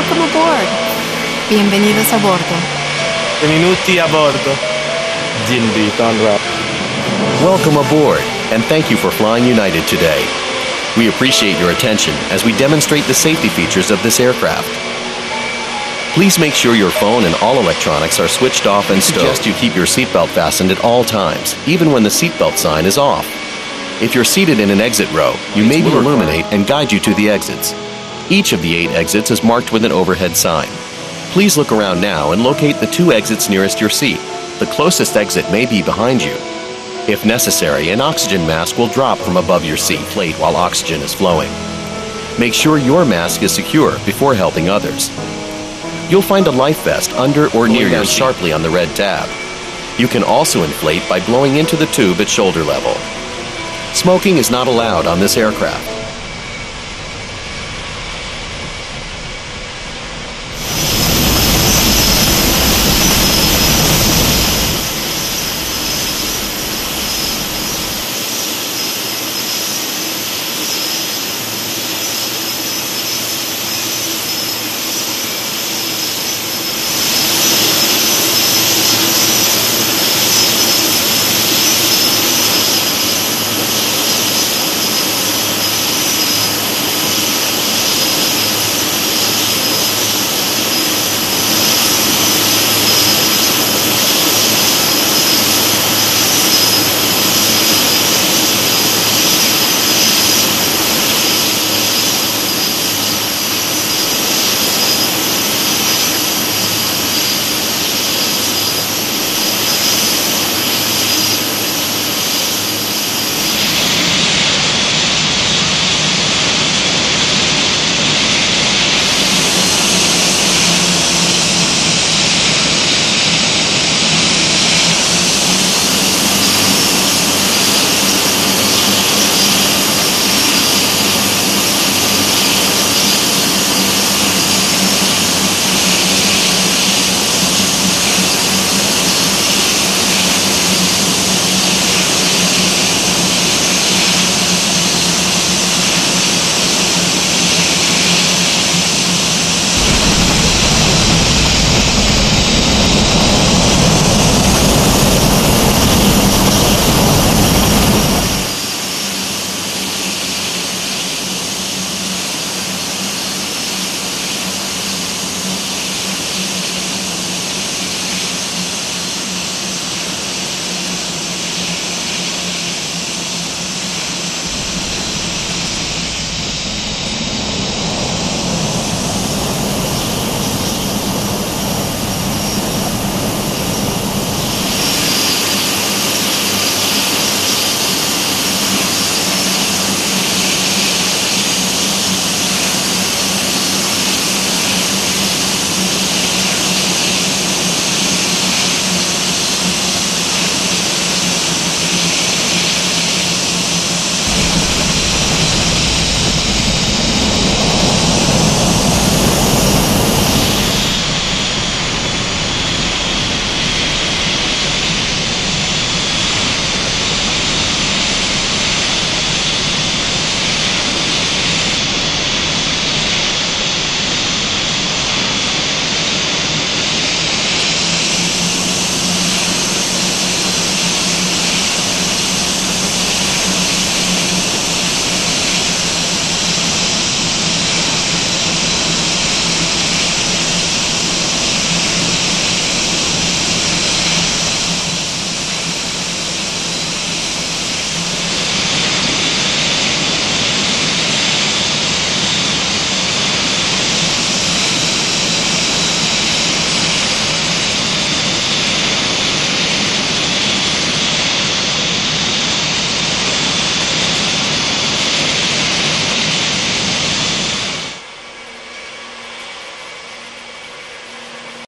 Welcome aboard. Bienvenidos a bordo. Benvenuti a bordo. Jinbi Tonra. Welcome aboard, and thank you for flying United today. We appreciate your attention as we demonstrate the safety features of this aircraft. Please make sure your phone and all electronics are switched off and stowed. suggest you keep your seatbelt fastened at all times, even when the seatbelt sign is off. If you're seated in an exit row, you may be illuminate and guide you to the exits. Each of the eight exits is marked with an overhead sign. Please look around now and locate the two exits nearest your seat. The closest exit may be behind you. If necessary, an oxygen mask will drop from above your seat plate while oxygen is flowing. Make sure your mask is secure before helping others. You'll find a life vest under or near you sharply on the red tab. You can also inflate by blowing into the tube at shoulder level. Smoking is not allowed on this aircraft.